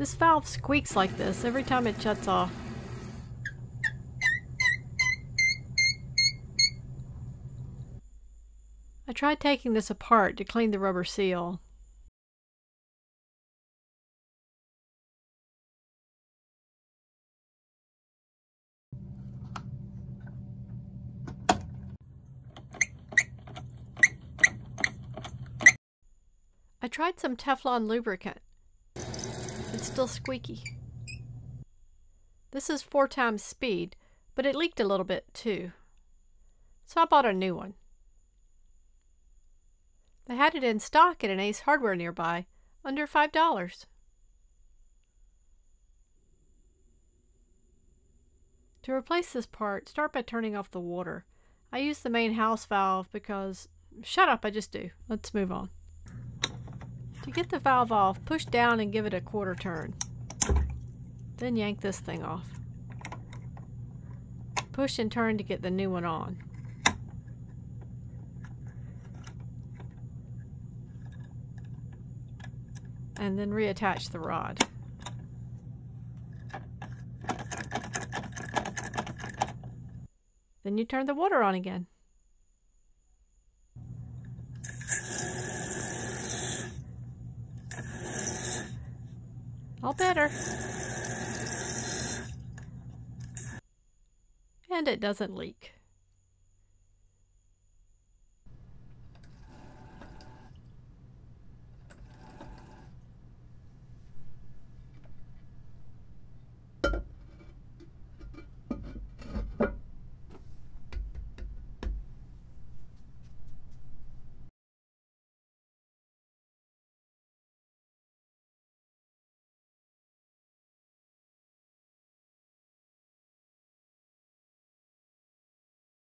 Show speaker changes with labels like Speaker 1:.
Speaker 1: This valve squeaks like this every time it shuts off. I tried taking this apart to clean the rubber seal. I tried some Teflon lubricant. It's still squeaky. This is four times speed, but it leaked a little bit too. So I bought a new one. They had it in stock at an Ace Hardware nearby, under $5. To replace this part, start by turning off the water. I use the main house valve because... Shut up, I just do. Let's move on. To get the valve off, push down and give it a quarter turn. Then yank this thing off. Push and turn to get the new one on. And then reattach the rod. Then you turn the water on again. All better. And it doesn't leak.